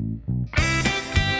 Música